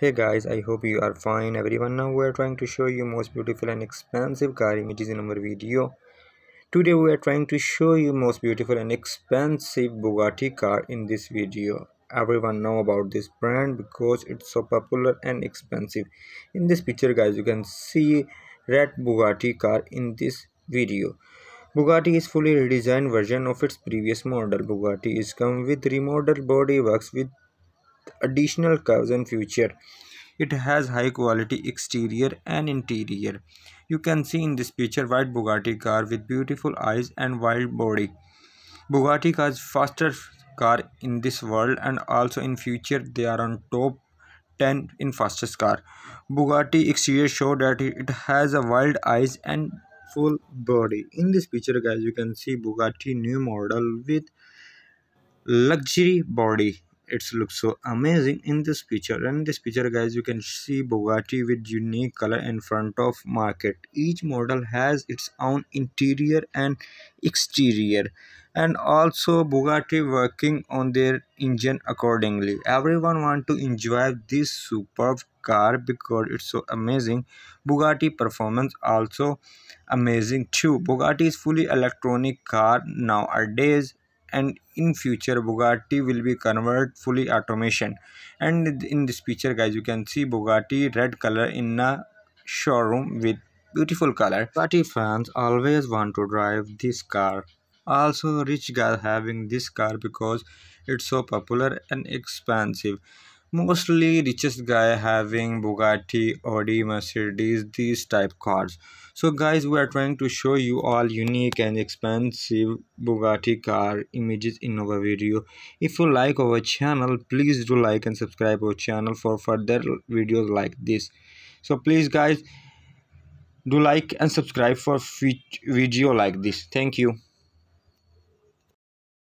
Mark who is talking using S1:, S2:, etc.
S1: hey guys i hope you are fine. Everyone now we are trying to show you most beautiful and expensive car images in our video. Today we are trying to show you most beautiful and expensive bugatti car in this video. Everyone know about this brand because it's so popular and expensive. In this picture guys you can see red bugatti car in this video. Bugatti is fully redesigned version of its previous model. Bugatti is come with remodeled bodyworks with additional curves in future. It has high quality exterior and interior. You can see in this picture white bugatti car with beautiful eyes and wild body. Bugatti car is faster car in this world and also in future they are on top 10 in fastest car. Bugatti exterior show that it has a wild eyes and full body. In this picture guys you can see bugatti new model with luxury body it looks so amazing in this picture. And in this picture guys you can see bugatti with unique color in front of market. Each model has its own interior and exterior. And also bugatti working on their engine accordingly. Everyone want to enjoy this superb car because it's so amazing. Bugatti performance also amazing too. Bugatti is fully electronic car nowadays and in future bugatti will be converted fully automation. And in this picture guys you can see bugatti red color in a showroom with beautiful color. Bugatti fans always want to drive this car. Also rich guys having this car because it's so popular and expensive mostly richest guy having bugatti audi mercedes these type cars. So guys we are trying to show you all unique and expensive bugatti car images in our video. If you like our channel please do like and subscribe our channel for further videos like this. So please guys do like and subscribe for video like this. Thank you